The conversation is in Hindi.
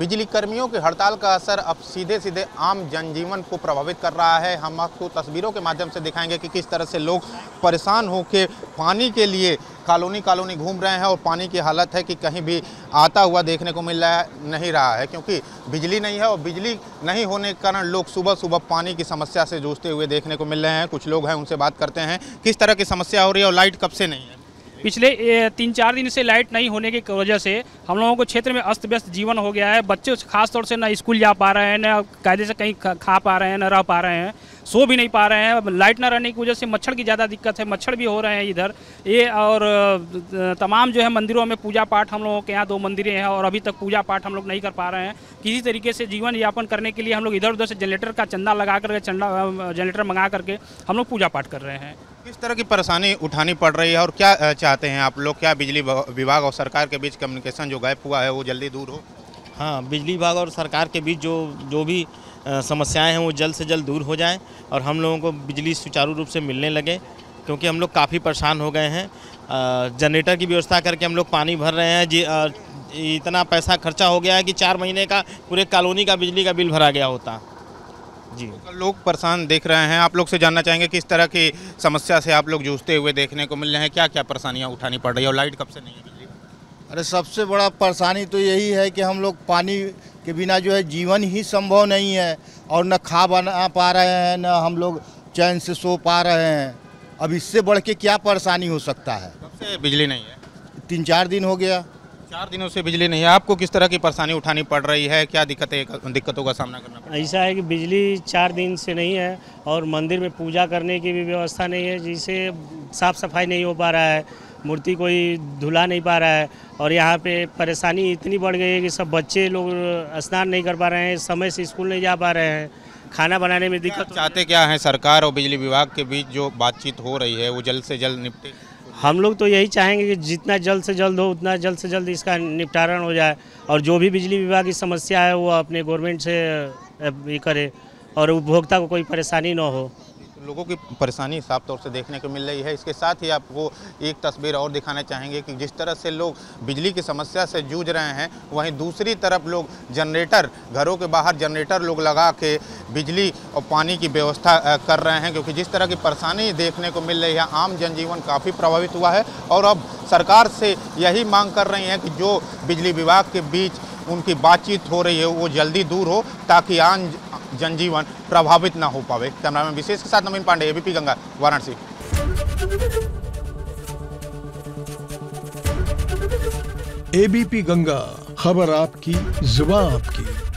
बिजली कर्मियों की हड़ताल का असर अब सीधे सीधे आम जनजीवन को प्रभावित कर रहा है। हम आपको तस्वीरों के माध्यम से दिखाएँगे कि किस तरह से लोग परेशान होकर पानी के लिए कॉलोनी कॉलोनी घूम रहे हैं और पानी की हालत है कि कहीं भी आता हुआ देखने को मिल रहा नहीं रहा है। क्योंकि बिजली नहीं है और बिजली नहीं होने के कारण लोग सुबह सुबह पानी की समस्या से जूझते हुए देखने को मिल रहे हैं। कुछ लोग हैं, उनसे बात करते हैं, किस तरह की समस्या हो रही है और लाइट कब से नहीं है? पिछले तीन चार दिन से लाइट नहीं होने की वजह से हम लोगों को क्षेत्र में अस्त व्यस्त जीवन हो गया है। बच्चे खास तौर से ना स्कूल जा पा रहे हैं, ना कायदे से कहीं खा- खा पा रहे हैं, ना रह पा रहे हैं, सो भी नहीं पा रहे हैं। लाइट ना रहने की वजह से मच्छर की ज़्यादा दिक्कत है, मच्छर भी हो रहे हैं इधर। ये और तमाम जो है मंदिरों में पूजा पाठ हम लोगों के यहाँ दो मंदिरें हैं और अभी तक पूजा पाठ हम लोग नहीं कर पा रहे हैं। किसी तरीके से जीवन यापन करने के लिए हम लोग इधर उधर से जनरेटर का चंदा लगा करके चंदा जनरेटर मंगा करके हम लोग पूजा पाठ कर रहे हैं। किस तरह की परेशानी उठानी पड़ रही है और क्या चाहते हैं आप लोग? क्या बिजली विभाग और सरकार के बीच कम्युनिकेशन जो गैप हुआ है, वो जल्दी दूर हो? हाँ बिजली विभाग और सरकार के बीच जो जो भी समस्याएँ हैं, वो जल्द से जल्द दूर हो जाएँ और हम लोगों को बिजली सुचारू रूप से मिलने लगे, क्योंकि हम लोग काफ़ी परेशान हो गए हैं। जनरेटर की व्यवस्था करके हम लोग पानी भर रहे हैं। जी इतना पैसा खर्चा हो गया है कि चार महीने का पूरे कॉलोनी का बिजली का बिल भरा गया होता। जी। लोग परेशान देख रहे हैं। आप लोग से जानना चाहेंगे किस तरह की समस्या से आप लोग जूझते हुए देखने को मिल रहे हैं। क्या क्या परेशानियाँ उठानी पड़ रही है और लाइट कब से नहीं है बिजली? अरे सबसे बड़ा परेशानी तो यही है कि हम लोग पानी के बिना जो है जीवन ही संभव नहीं है और न खा बना पा रहे हैं न हम लोग चैन से सो पा रहे हैं। अब इससे बढ़ के क्या परेशानी हो सकता है? कब से बिजली नहीं है? तीन चार दिन हो गया। चार दिनों से बिजली नहीं है। आपको किस तरह की परेशानी उठानी पड़ रही है? क्या दिक्कतें दिक्कतों का सामना करना पड़ ऐसा है कि बिजली चार दिन से नहीं है और मंदिर में पूजा करने की भी व्यवस्था नहीं है जिससे साफ़ सफ़ाई नहीं हो पा रहा है मूर्ति कोई धुला नहीं पा रहा है और यहाँ पे परेशानी इतनी बढ़ गई है कि सब बच्चे लोग स्नान नहीं कर पा रहे हैं समय से स्कूल नहीं जा पा रहे हैं खाना बनाने में दिक्कत चाहते क्या है सरकार और बिजली विभाग के बीच जो बातचीत हो रही है वो जल्द से जल्द निपटे? हम लोग तो यही चाहेंगे कि जितना जल्द से जल्द हो, उतना जल्द से जल्द इसका निपटारण हो जाए और जो भी बिजली विभाग की समस्या है, वो अपने गवर्नमेंट से ये करे और उपभोक्ता को कोई परेशानी ना हो। लोगों की परेशानी साफ़ तौर से देखने को मिल रही है। इसके साथ ही आपको एक तस्वीर और दिखाना चाहेंगे कि जिस तरह से लोग बिजली की समस्या से जूझ रहे हैं, वहीं दूसरी तरफ़ लोग जनरेटर, घरों के बाहर जनरेटर लोग लगा के बिजली और पानी की व्यवस्था कर रहे हैं, क्योंकि जिस तरह की परेशानी देखने को मिल रही है, आम जनजीवन काफ़ी प्रभावित हुआ है और अब सरकार से यही मांग कर रही हैं कि जो बिजली विभाग के बीच उनकी बातचीत हो रही है, वो जल्दी दूर हो, ताकि आम जनजीवन प्रभावित ना हो पावे। कैमरामैन विशेष के साथ नवीन पांडे, एबीपी गंगा, वाराणसी। एबीपी गंगा, खबर आपकी, ज़ुबान आपकी।